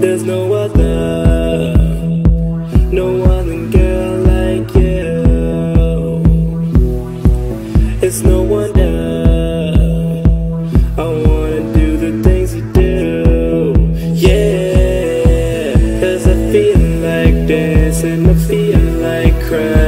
There's no other. No other girl like you. It's no wonder I wanna do the things you do. Yeah. Cause I feel like dancing I feel like crying.